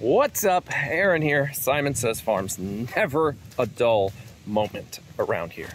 What's up? Aaron here. Syman Says Farms. Never a dull moment around here.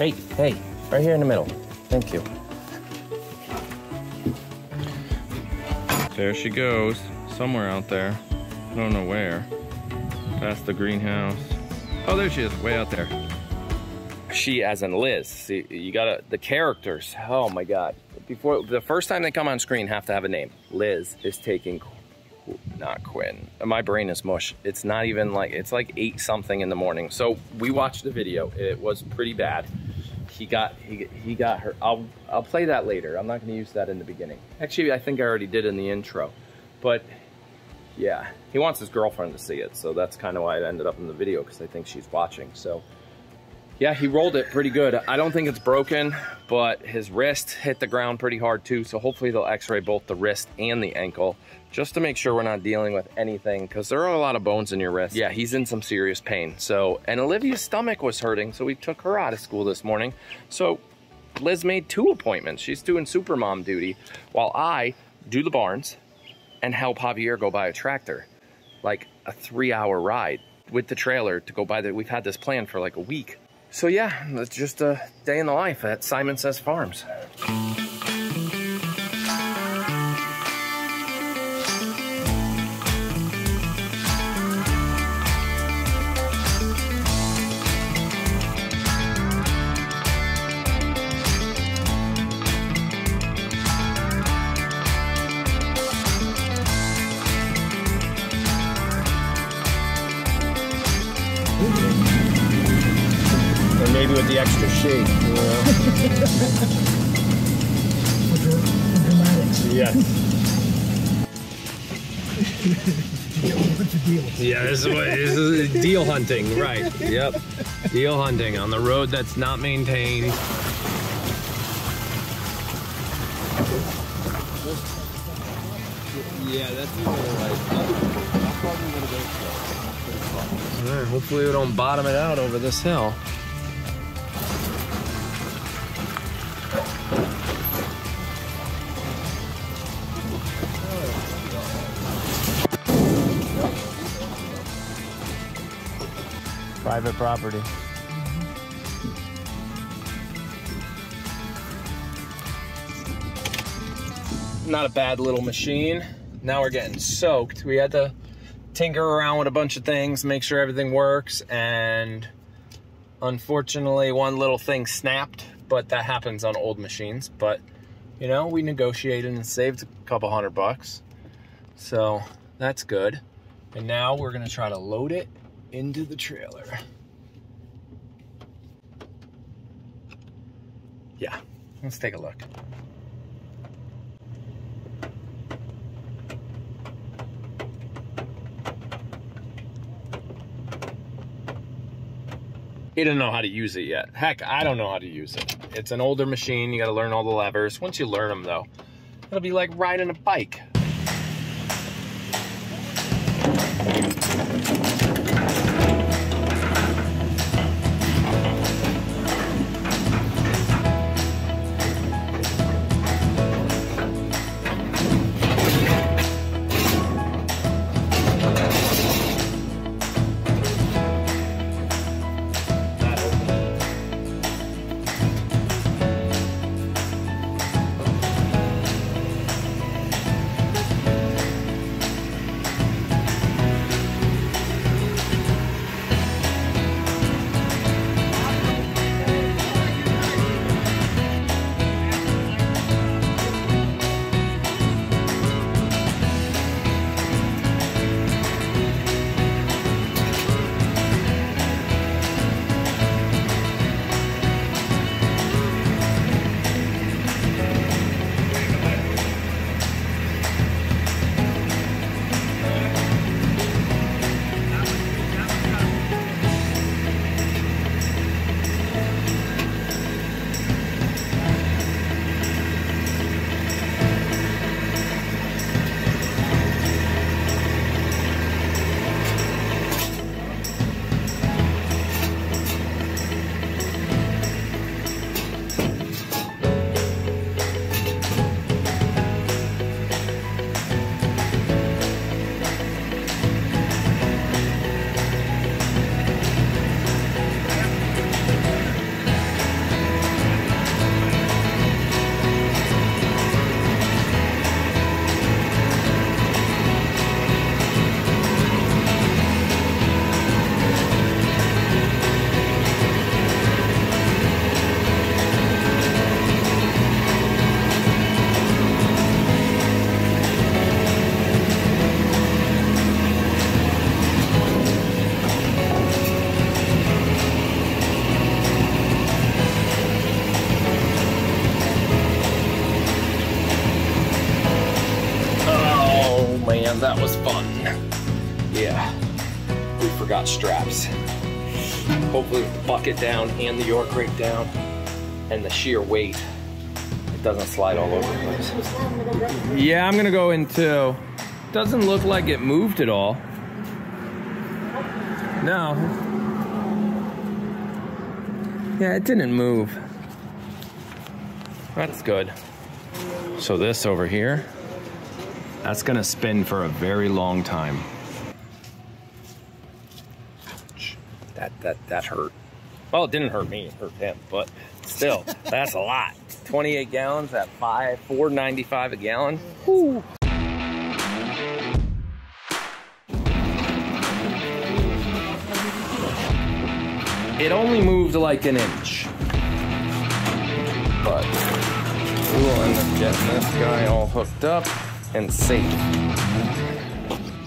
Hey, hey, right here in the middle. Thank you. There she goes, somewhere out there. I don't know where. Past the greenhouse. Oh, there she is, way out there. She as in Liz. See, you gotta, the characters, oh my God. Before, the first time they come on screen have to have a name. Liz is taking, not Quinn. My brain is mush. It's not even like, it's like eight something in the morning. So we watched the video. It was pretty bad. He got, he, he got her. I'll, I'll play that later. I'm not gonna use that in the beginning. Actually, I think I already did in the intro. But yeah, he wants his girlfriend to see it. So that's kind of why it ended up in the video because I think she's watching. So yeah, he rolled it pretty good. I don't think it's broken, but his wrist hit the ground pretty hard too. So hopefully they'll x-ray both the wrist and the ankle just to make sure we're not dealing with anything because there are a lot of bones in your wrist. Yeah, he's in some serious pain. So, and Olivia's stomach was hurting. So we took her out of school this morning. So Liz made two appointments. She's doing super mom duty while I do the barns and help Javier go buy a tractor. Like a three hour ride with the trailer to go buy the, we've had this plan for like a week. So yeah, it's just a day in the life at Syman Says Farms. Or maybe with the extra shade, you know? yes. Yeah, this is what this is deal hunting, right? Yep, deal hunting on the road that's not maintained. Yeah, that's even right. Uh, All right, hopefully we don't bottom it out over this hill. Private property. Not a bad little machine. Now we're getting soaked. We had to tinker around with a bunch of things, make sure everything works, and unfortunately one little thing snapped, but that happens on old machines. But you know, we negotiated and saved a couple hundred bucks. So that's good. And now we're gonna try to load it into the trailer. Yeah, let's take a look. He didn't know how to use it yet. Heck, I don't know how to use it. It's an older machine. You got to learn all the levers. Once you learn them, though, it'll be like riding a bike. Hopefully the bucket down and the York rake down and the sheer weight, it doesn't slide all over the place. Yeah, I'm gonna go in. Doesn't look like it moved at all. No. Yeah, it didn't move. That's good. So this over here, that's gonna spin for a very long time. That that that hurt. Well, it didn't hurt me, it hurt him, but still, that's a lot. 28 gallons at five, 4.95 a gallon. Whew. It only moved like an inch, but we will end up getting this guy all hooked up and safe.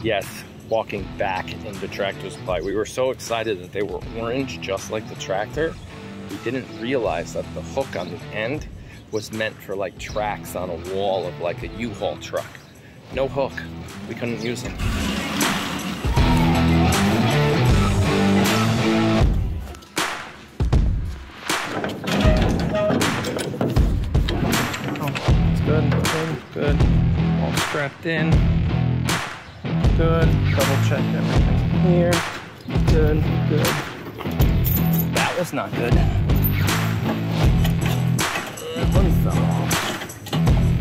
Yes, walking back into Tractor Supply. We were so excited that they were orange, just like the tractor. We didn't realize that the hook on the end was meant for like tracks on a wall of like a U-Haul truck. No hook. We couldn't use them. Oh, it's good, good, good. All strapped in. Good. Double check everything here. Good, good. That was not good. That one fell off.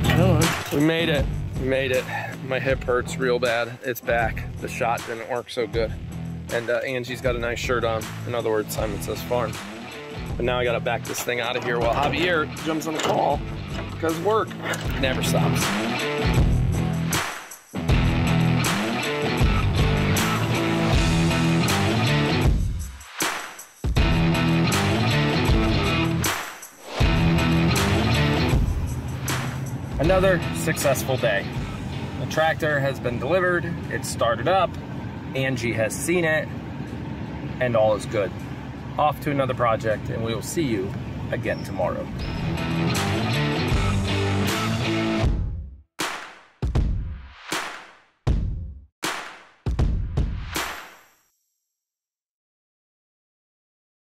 Come on. We made it. We made it. My hip hurts real bad. It's back. The shot didn't work so good. And uh, Angie's got a nice shirt on. In other words, Syman Says Farm. But now I gotta back this thing out of here while Javier jumps on the call. Because work never stops. Another successful day. The tractor has been delivered, it's started up, Angie has seen it, and all is good. Off to another project, and we will see you again tomorrow.